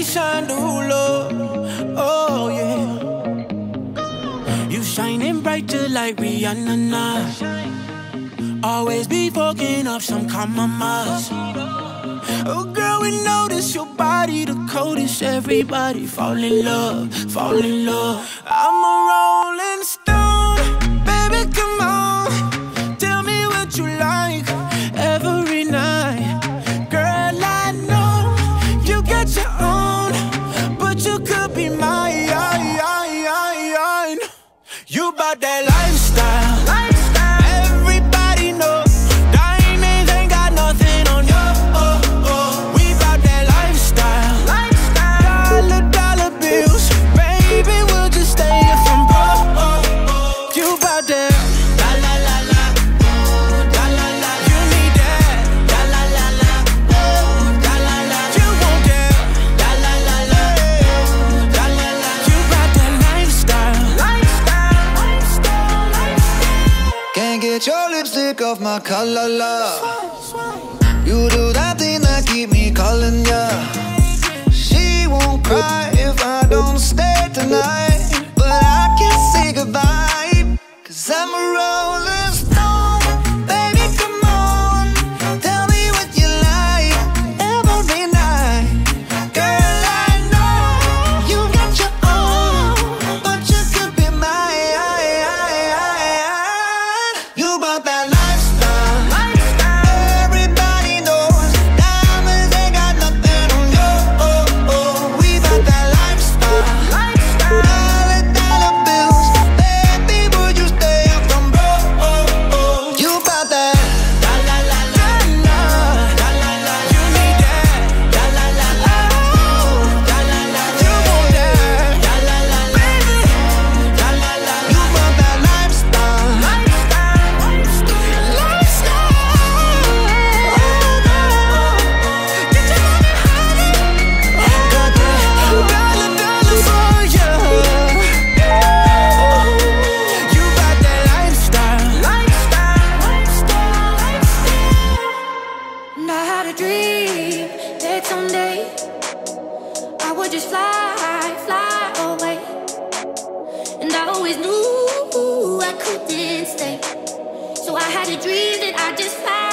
I shine. Oh yeah. You shining brighter like Rihanna. Always be fucking up some compromise. Oh girl, we notice your body the coldest. Everybody fall in love, fall in love. I'm a rolling stone. of my kalala. You I had a dream that I just found.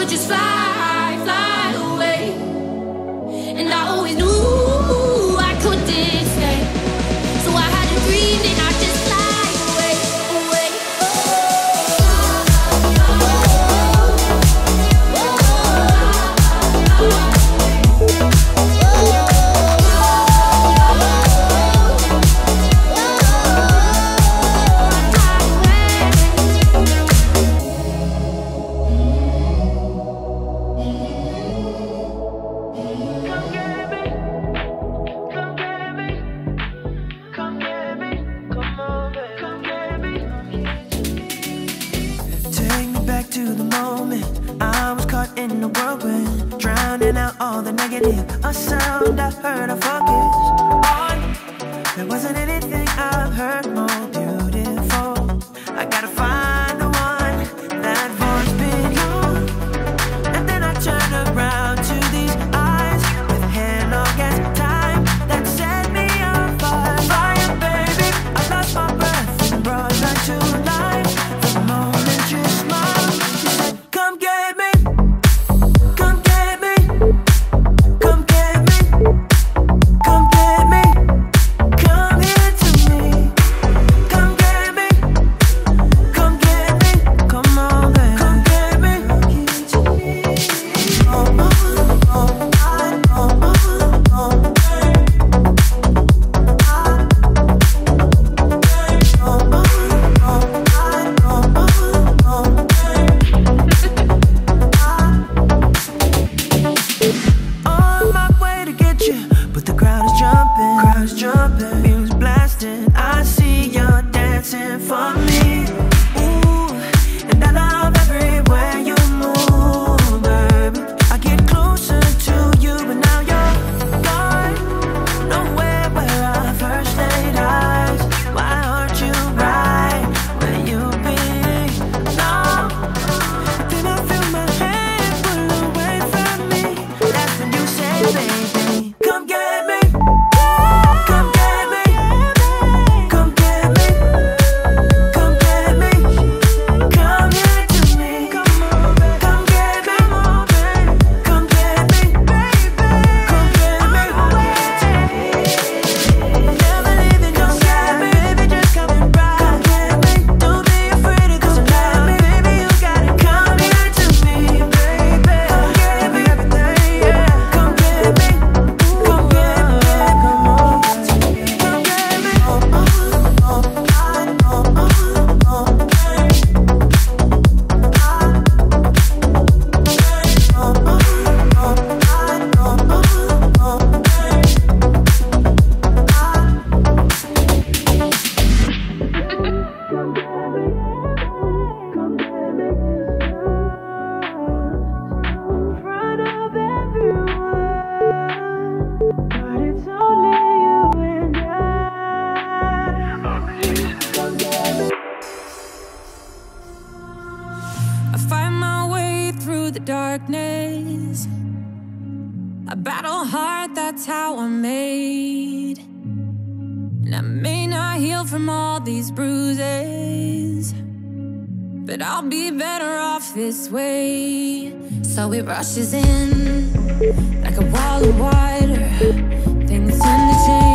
would just fly, fly away. And I always knew. broken, drowning out all the negative. A sound I heard, I focused on. There wasn't anything I've heard more. that's how I'm made. And I may not heal from all these bruises, but I'll be better off this way. So it rushes in like a wall of water, things tend to change.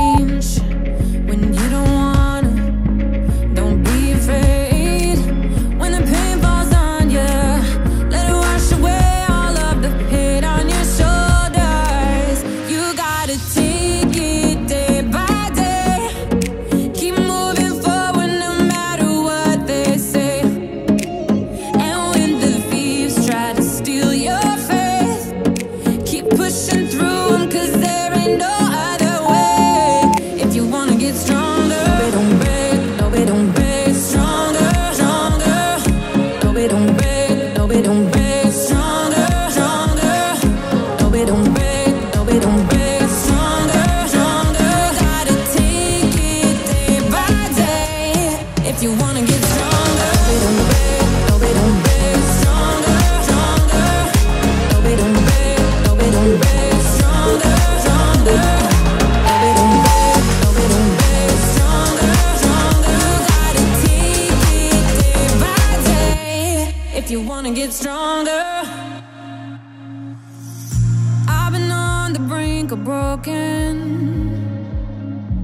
Think are broken.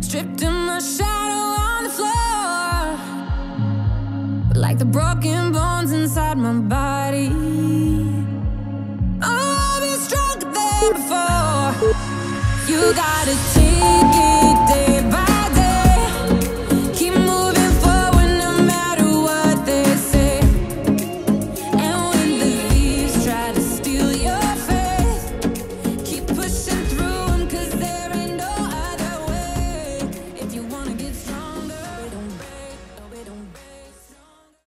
Stripped in my shadow on the floor. But like the broken bones inside my body. Oh, I've been stronger than before. You got a ticket.